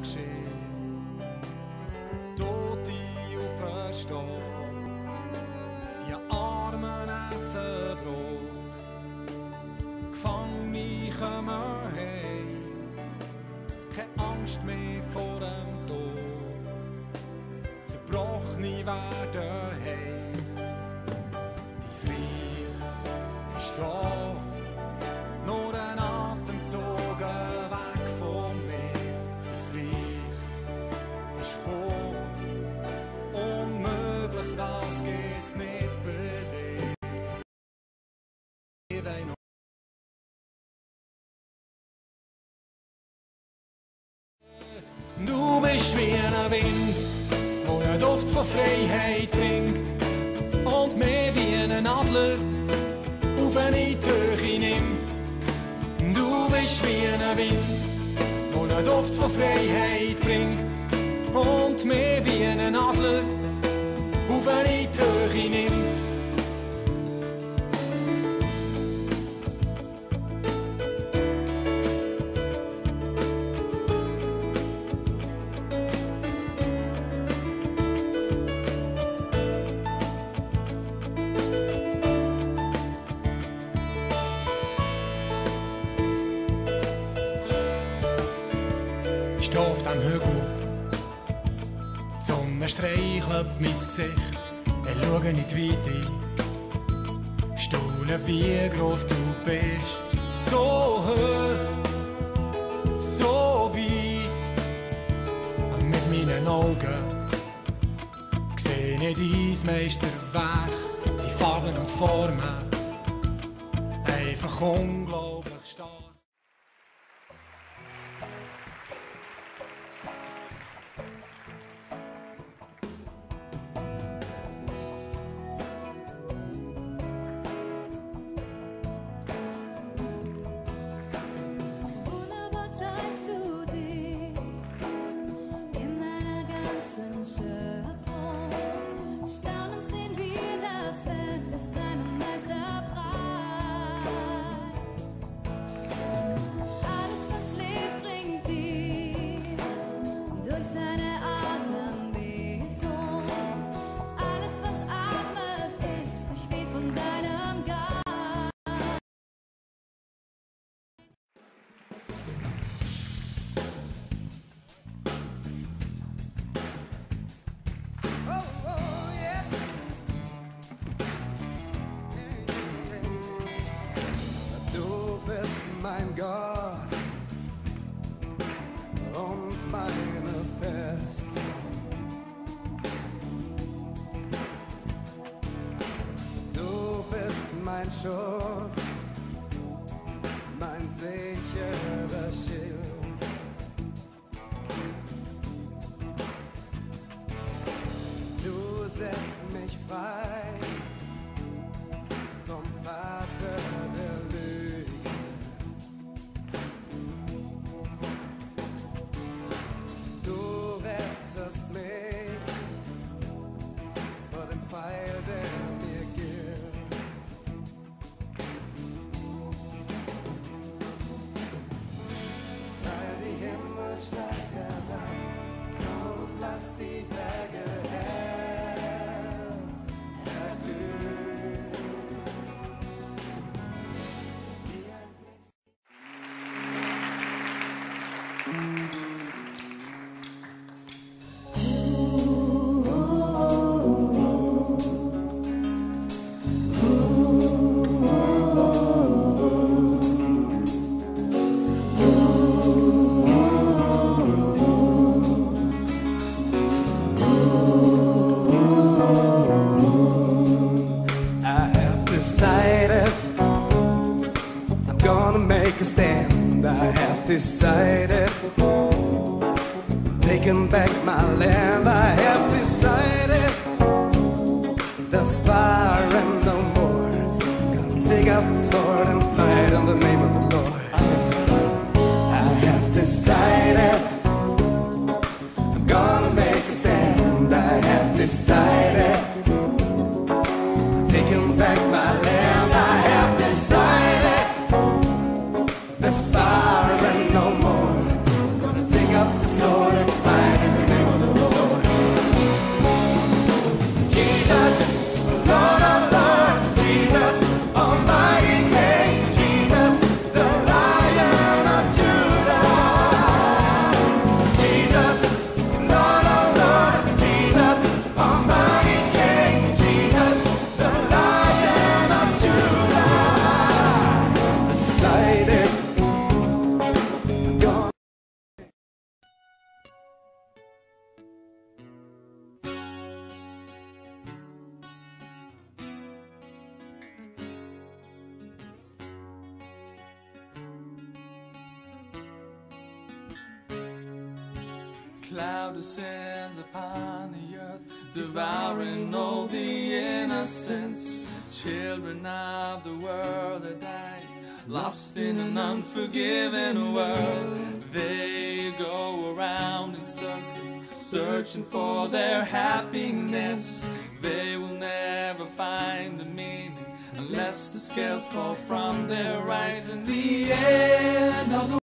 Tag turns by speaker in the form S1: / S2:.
S1: geschehen. Tote auferstehen, die Armen essen Brot, Gefangene kommen heim, keine Angst mehr vor dem Tod, Zerbrochene werden Du bist wie ein Wind, wo einen Duft von Freiheit bringt und mehr wie ein Adler auf eine Höhe nimmt. Du bist wie ein Wind, wo einen Duft von Freiheit bringt und mehr wie ein Adler auf eine Höhe nimmt. Dem Hügel, die Sonne streichelt mein Gesicht. Ich schaue in die Weite, staune, wie groß du bist. So hoch, so weit. Und mit meinen Augen sehe ich dein Meisterwerk, die Farben und Formen. Einfach unglaublich stark.
S2: Mein Gott und meine Festung. Du bist mein Schutz, mein sicherer Schild. Du setzt mich frei Taking back my land.
S3: Cloud descends upon the earth, devouring all the innocents. Children of the world that lost in an unforgiving world. They go around in circles, searching for their happiness. They will never find the meaning unless the scales fall from their eyes in the air.